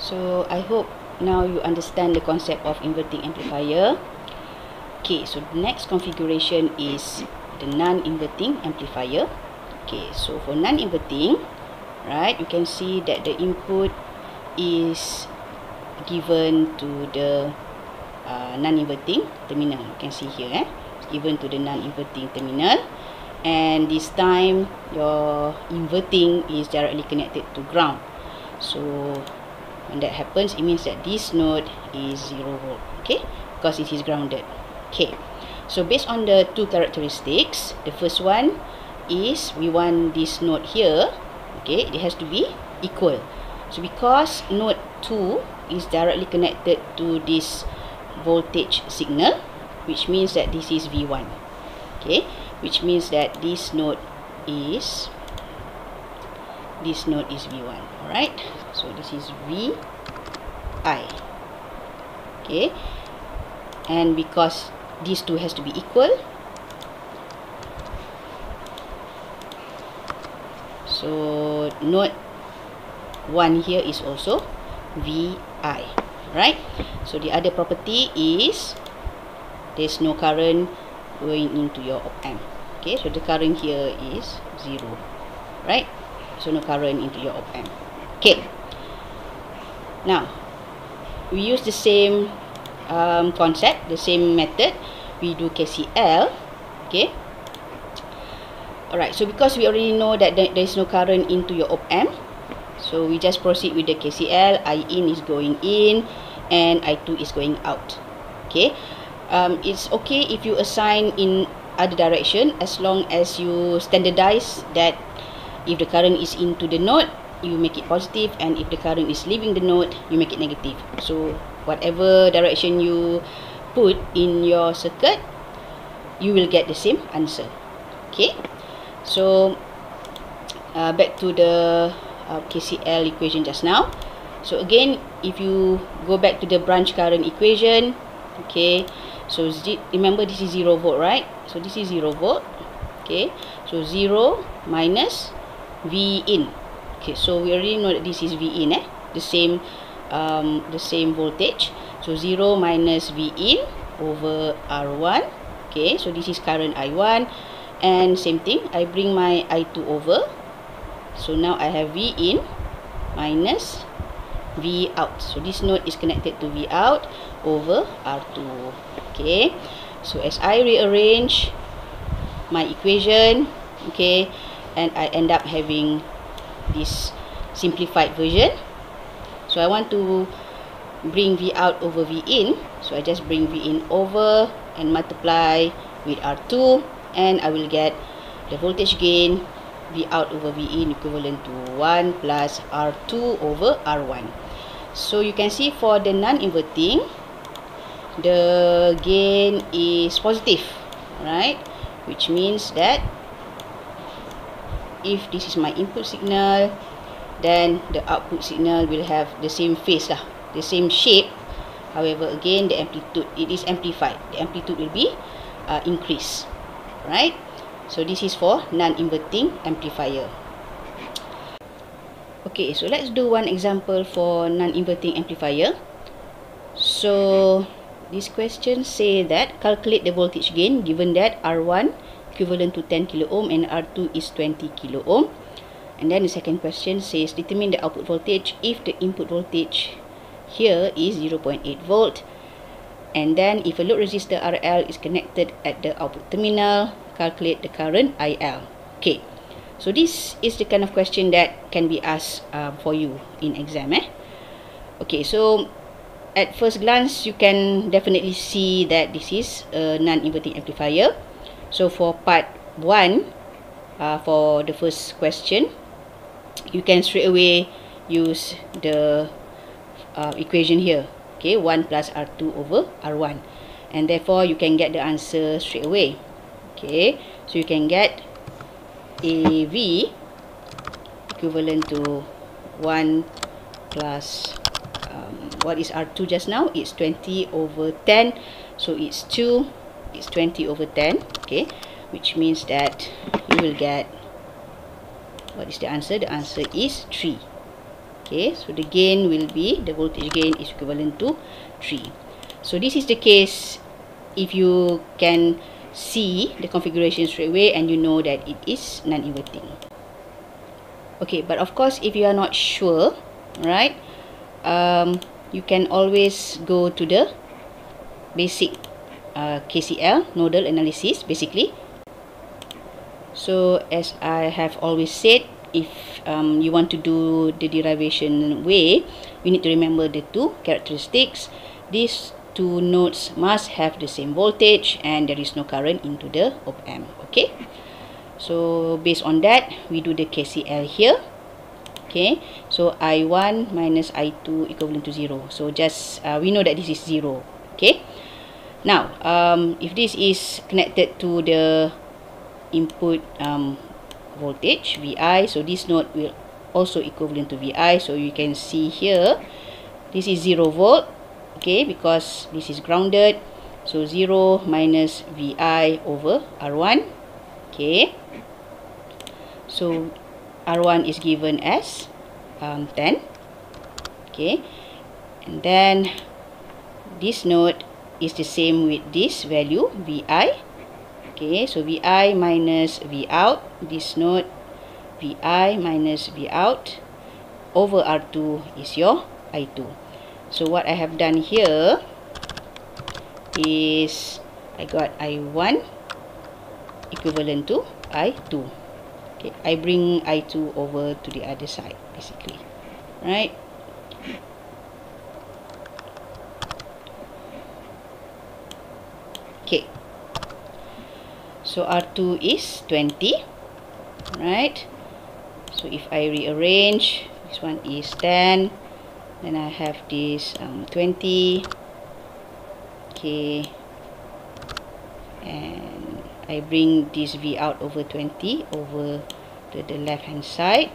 So I hope now you understand the concept of inverting amplifier. Okay, so the next configuration is the non-inverting amplifier. Okay, so for non-inverting, right, you can see that the input is given to the uh, non-inverting terminal. You can see here, eh, it's given to the non-inverting terminal. And this time, your inverting is directly connected to ground. So when that happens, it means that this node is zero volt. Okay, because it is grounded. Okay, so based on the two characteristics, the first one is we want this node here. Okay, it has to be equal. So because node 2 is directly connected to this voltage signal, which means that this is V1. Okay, which means that this node is this node is V1 alright? So this is Vi okay? And because these two has to be equal so node 1 here is also Vi right so the other property is there's no current going into your op amp okay? So the current here is zero right no current into your op amp. Okay. Now we use the same um, concept the same method. We do KCL okay? Alright so because we already know that there is no current into your op amp so we just proceed with the KCL I in is going in and I2 is going out okay? Um, it's okay if you assign in other direction as long as you standardize that if the current is into the node you make it positive and if the current is leaving the node you make it negative. So whatever direction you put in your circuit you will get the same answer. Okay? So uh, back to the uh, KCL equation just now. So again if you go back to the branch current equation okay? So remember this is 0 volt right? So this is 0 volt okay? So 0 minus v in. Okay so we already know that this is v in eh? The same um, the same voltage. So 0 minus v in over r1 okay so this is current i1 and same thing i bring my i2 over. So now i have v in minus v out. So this node is connected to v out over r2 okay so as I rearrange my equation okay and I end up having this simplified version. So I want to bring V out over V in. So I just bring V in over and multiply with R2 and I will get the voltage gain V out over V in equivalent to 1 plus R2 over R1 so you can see for the non-inverting the gain is positive right? Which means that if this is my input signal then the output signal will have the same phase lah the same shape. However again the amplitude it is amplified. The amplitude will be uh, increased right? So this is for non-inverting amplifier. Okay so let's do one example for non-inverting amplifier. So this question say that calculate the voltage gain given that R1 equivalent to 10 kilo ohm and R2 is 20 kilo ohm. And then the second question says determine the output voltage if the input voltage here is 0.8 volt. And then if a load resistor RL is connected at the output terminal, calculate the current IL. Okay. So this is the kind of question that can be asked uh, for you in exam. Eh? Okay, so at first glance you can definitely see that this is a non-inverting amplifier so for part 1 uh, for the first question you can straight away use the uh, equation here. Okay 1 plus r2 over r1 and therefore you can get the answer straight away. Okay so you can get av equivalent to 1 plus um, what is R2 just now? It's 20 over 10 so it's 2 it's 20 over 10 okay which means that you will get what is the answer the answer is 3 Okay, so the gain will be, the voltage gain is equivalent to 3. So this is the case if you can see the configuration straight away and you know that it is non-inverting. Okay, but of course if you are not sure, right, um, you can always go to the basic uh, KCL, nodal analysis basically. So as I have always said, if um, you want to do the derivation way, you need to remember the two characteristics. These two nodes must have the same voltage and there is no current into the op-amp. Okay. So based on that, we do the KCL here. Okay. So I1 minus I2 equivalent to 0. So just, uh, we know that this is 0. Okay. Now, um, if this is connected to the input um, voltage Vi so this node will also equivalent to Vi so you can see here this is 0 volt okay because this is grounded. So 0 minus Vi over R1 okay. So R1 is given as um, 10 okay. And then this node is the same with this value Vi Okay, so VI minus V out, this node VI minus V out over R2 is your I2. So what I have done here is I got I1 equivalent to I2. Okay, I bring I2 over to the other side basically. Right? Okay. So R2 is 20. Right. So if I rearrange, this one is 10. Then I have this um, 20. Okay. And I bring this V out over 20 over to the left hand side.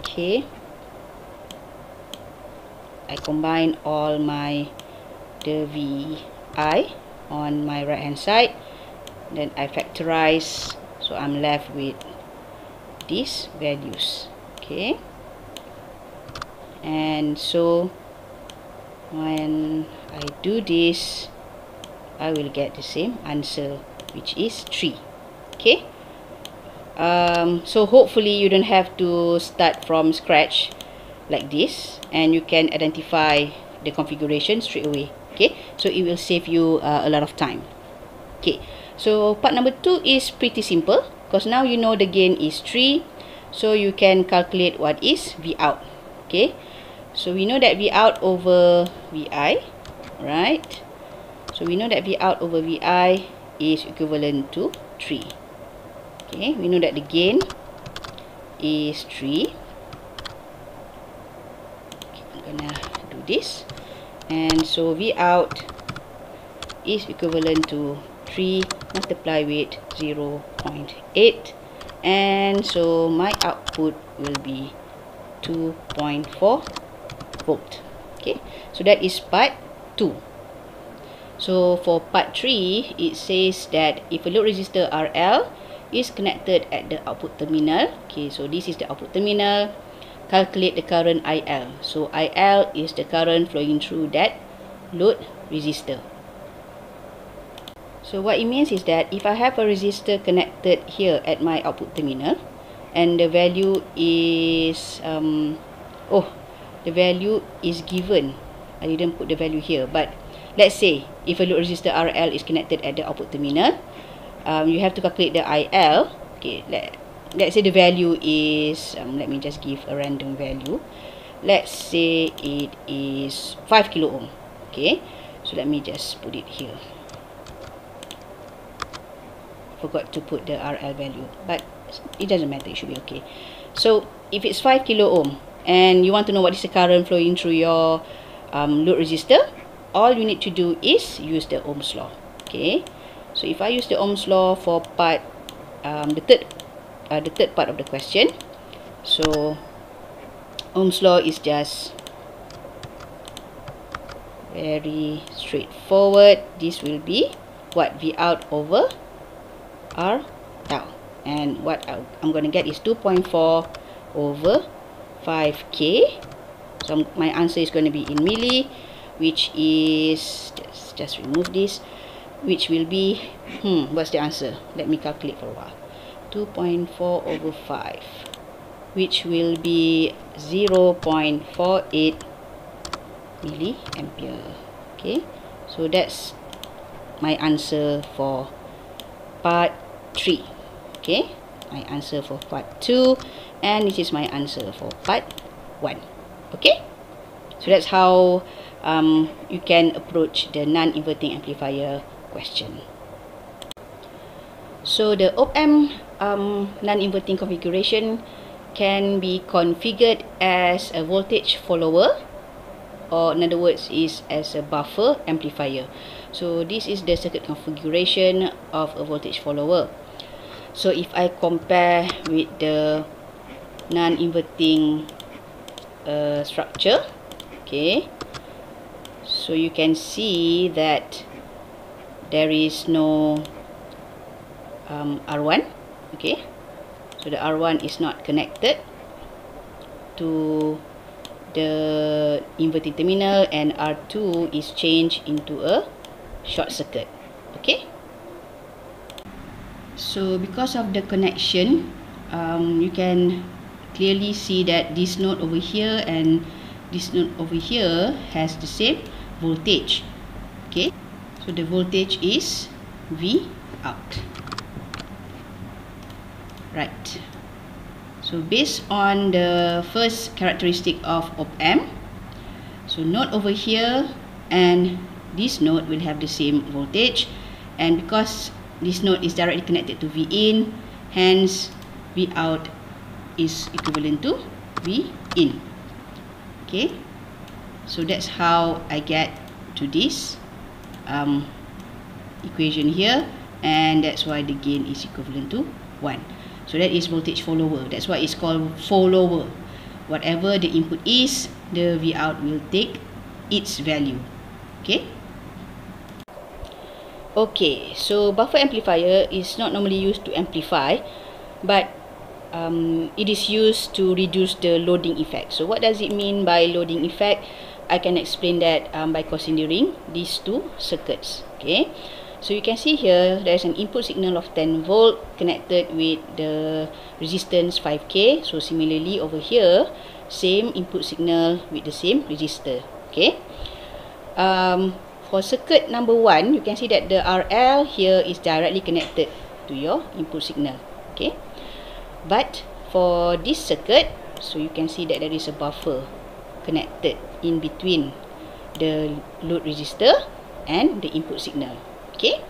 Okay. I combine all my the VI on my right hand side. Then I factorize so I'm left with these values okay? And so when I do this I will get the same answer which is 3 okay? Um, so hopefully you don't have to start from scratch like this and you can identify the configuration straight away okay so it will save you uh, a lot of time okay So part number two is pretty simple because now you know the gain is 3. So you can calculate what is V out. Okay. So we know that V out over VI. Right. So we know that V out over VI is equivalent to 3. Okay. We know that the gain is 3. Okay, I'm to do this. And so V out is equivalent to 3 multiply with 0 0.8 and so my output will be 2.4 volt. Okay so that is part 2 so for part 3 it says that if a load resistor RL is connected at the output terminal okay so this is the output terminal calculate the current IL so IL is the current flowing through that load resistor. So what it means is that if I have a resistor connected here at my output terminal and the value is um oh the value is given. I didn't put the value here but let's say if a load resistor RL is connected at the output terminal um, you have to calculate the IL okay let let's say the value is um, let me just give a random value. Let's say it is 5 kilo ohm okay? So let me just put it here. Forgot to put the RL value but it doesn't matter it should be okay. So if it's 5 kilo ohm and you want to know what is the current flowing through your um, load resistor all you need to do is use the Ohm's law okay? So if I use the Ohm's law for part um, the third uh, the third part of the question so Ohm's law is just very straightforward this will be what V out over R tau. And what I'm going to get is 2.4 over 5K So my answer is going to be in milli, which is just, just remove this, which will be hmm what's the answer? Let me calculate for a while. 2.4 over 5, which will be 0.48 milliampere. Okay, so that's my answer for part 3. Okay, my answer for part 2 and this is my answer for part 1 okay so that's how um, you can approach the non-inverting amplifier question so the op-amp um, non-inverting configuration can be configured as a voltage follower or in other words is as a buffer amplifier. So this is the circuit configuration of a voltage follower. So if I compare with the non-inverting uh, structure okay so you can see that there is no um, R1 okay. So the R1 is not connected to the inverting terminal and R2 is changed into a short circuit. Okay. So because of the connection um, you can clearly see that this node over here and this node over here has the same voltage. Okay. So the voltage is V out right so based on the first characteristic of op-amp so node over here and this node will have the same voltage and because this node is directly connected to V in hence V out is equivalent to V in. Okay. So that's how I get to this um, equation here. And that's why the gain is equivalent to 1. So that is voltage follower. That's why it's called follower. Whatever the input is, the V out will take its value. Okay. Okay, so buffer amplifier is not normally used to amplify, but um, it is used to reduce the loading effect. So what does it mean by loading effect? I can explain that um, by considering these two circuits. Okay, so you can see here there is an input signal of 10 volt connected with the resistance 5k. So similarly over here, same input signal with the same resistor. Okay, um, for circuit number one, you can see that the RL here is directly connected to your input signal. Okay. But for this circuit, so you can see that there is a buffer connected in between the load resistor and the input signal. Okay.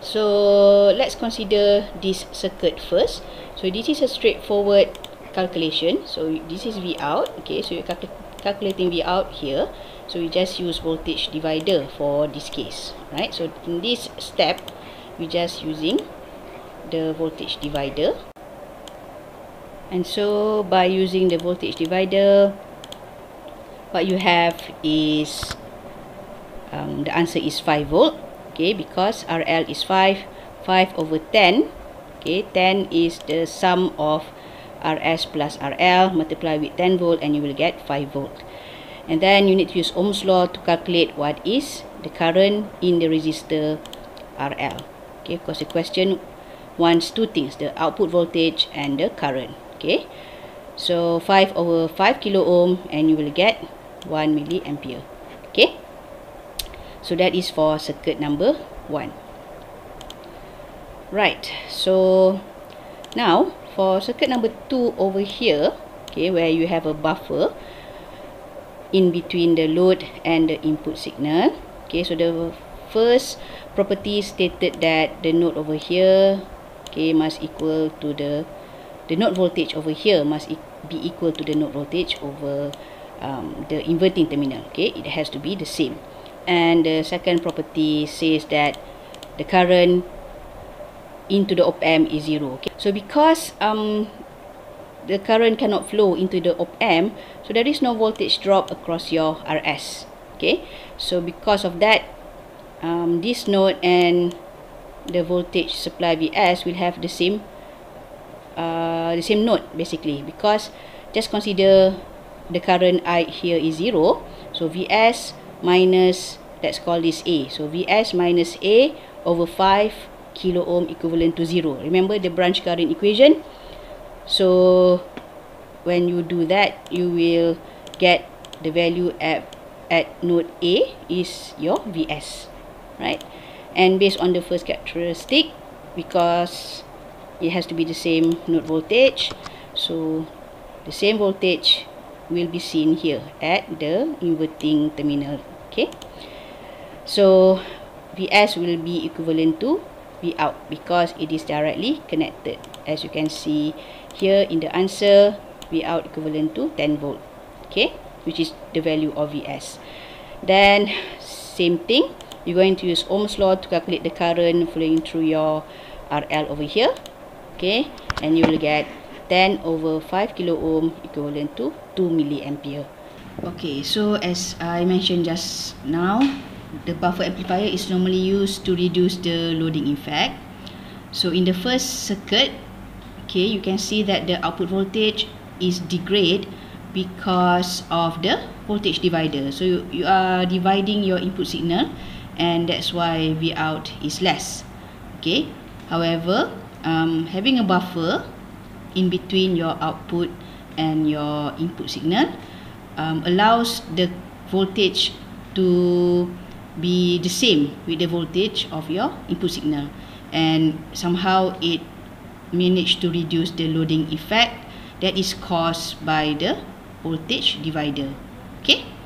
So let's consider this circuit first. So this is a straightforward calculation. So this is V out. Okay. So you're calc calculating V out here. So we just use voltage divider for this case. Right. So in this step, we just using the voltage divider and so by using the voltage divider what you have is um, the answer is 5 volt okay because RL is 5 5 over 10 okay 10 is the sum of RS plus RL multiply with 10 volt and you will get 5 volt. And then you need to use Ohm's law to calculate what is the current in the resistor RL okay because the question wants two things the output voltage and the current okay. So 5 over 5 kilo ohm and you will get 1 milliampere okay so that is for circuit number 1 right. So now for circuit number 2 over here okay where you have a buffer in between the load and the input signal okay so the first property stated that the node over here okay must equal to the the node voltage over here must e be equal to the node voltage over um, the inverting terminal okay it has to be the same and the second property says that the current into the op-amp is zero okay so because um the current cannot flow into the op-amp so there is no voltage drop across your rs okay so because of that um, this node and the voltage supply vs will have the same uh, the same node basically because just consider the current I here is 0. So Vs minus, let's call this A. So Vs minus A over 5 kilo ohm equivalent to 0. Remember the branch current equation? So when you do that, you will get the value at, at node A is your Vs. Right? And based on the first characteristic, because it has to be the same node voltage, so the same voltage will be seen here at the inverting terminal okay? So vs will be equivalent to v out because it is directly connected. As you can see here in the answer v out equivalent to 10 volt okay? Which is the value of vs. Then same thing you're going to use ohm's law to calculate the current flowing through your rl over here okay? And you will get 10 over 5 kilo ohm equivalent to 2 milliampere. Okay, so as I mentioned just now, the buffer amplifier is normally used to reduce the loading effect. So in the first circuit, okay, you can see that the output voltage is degrade because of the voltage divider. So you, you are dividing your input signal and that's why V out is less. Okay, however, um, having a buffer in between your output and your input signal um, allows the voltage to be the same with the voltage of your input signal. And somehow it managed to reduce the loading effect that is caused by the voltage divider. Okay